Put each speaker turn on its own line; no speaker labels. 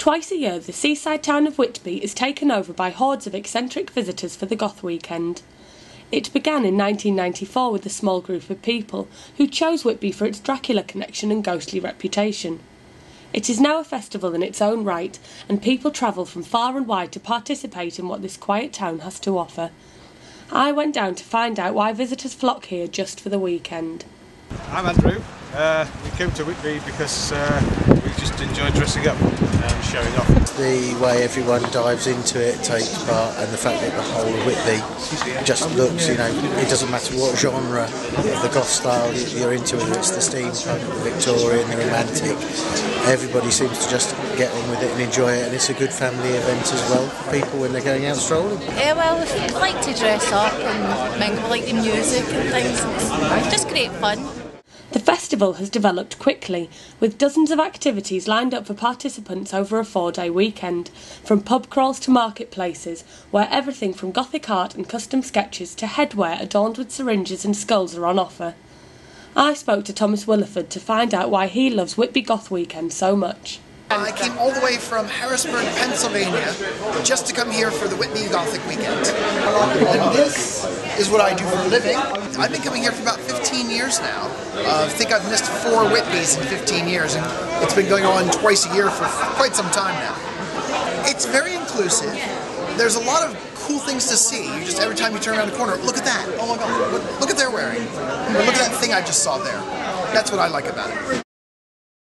Twice a year, the seaside town of Whitby is taken over by hordes of eccentric visitors for the Goth weekend. It began in 1994 with a small group of people who chose Whitby for its Dracula connection and ghostly reputation. It is now a festival in its own right, and people travel from far and wide to participate in what this quiet town has to offer. I went down to find out why visitors flock here just for the weekend.
I'm Andrew. Uh, we came to Whitby because uh, we just enjoy dressing up and showing off.
The way everyone dives into it, takes part, and the fact that the whole of Whitby just looks, you know, it doesn't matter what genre of the goth style you're into, whether it's the steampunk, the Victorian, the romantic, everybody seems to just get on with it and enjoy it, and it's a good family event as well for people when they're going out strolling.
Yeah, well, I like to dress up and mingle, like the music and things. It's just great fun.
The festival has developed quickly, with dozens of activities lined up for participants over a four day weekend, from pub crawls to marketplaces, where everything from gothic art and custom sketches to headwear adorned with syringes and skulls are on offer. I spoke to Thomas Williford to find out why he loves Whitby Goth Weekend so much.
I came all the way from Harrisburg, Pennsylvania, just to come here for the Whitby Gothic Weekend. And this is what I do for a living. I've been coming here for about 15 years now. Uh, I think I've missed four Whitbys in 15 years, and it's been going on twice a year for quite some time now. It's very inclusive. There's a lot of cool things to see. You just every time you turn around a corner, look at that. Oh my God! Look, look at they're wearing. Or look at that thing I just saw there. That's what I like about it.